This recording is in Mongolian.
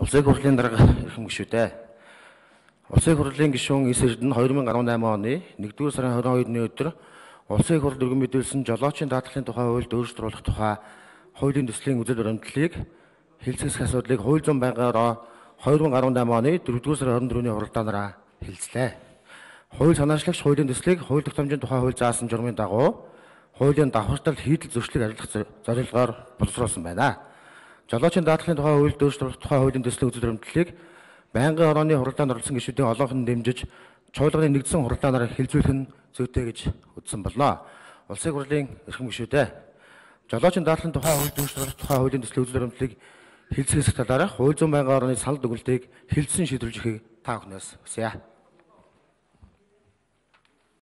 Улсын хурлын дарга эрхэм гишүүдээ. Улсын хурлын гишүүн Эс Эрдэнэ 2018 оны 1-р сарын 22-ны өдөр Улсын их хурл өргөн мэдүүлсэн жолоочийн даатгалын тухай хуульд өөрчлөлт тухай хуулийн төслийн үзэл баримтлалыг хэлцэх асуудлыг хууль зүйн байнгаараа 2018 оны 4-р сарын 24-ний хуралдаанаараа хэлцлээ. Хууль санаачлагч хуулийн төслийг хууль тогтоомжийн тухай хууль заасан журмын дагуу хуулийн давхартал хийдэл зөрчлийг ажиллах зорилгоор боловсруулсан байна. Жолоочийн даатгалын тухай хууль өөрчлөлт тухай хуулийн төслийн баримтлалыг байнгын орооны хуралдаанд оролцсон гишүүдийн олонх нь дэмжиж чуулганы нэгдсэн хуралдаанаар хэлцүүлэх нь зүйтэй гэж үзсэн болно. Улсын хурлын эрхэм гишүүдээ жолоочийн даатгалын тухай хууль өөрчлөлт тухай хуулийн төслийн үзэл баримтлалыг хэлцээс талаарх хууль зүйн байнгын орооны санал дүгнэлтийг хэлсэн шийдвэрлэж өгөхийг та бүхнээс хүсье.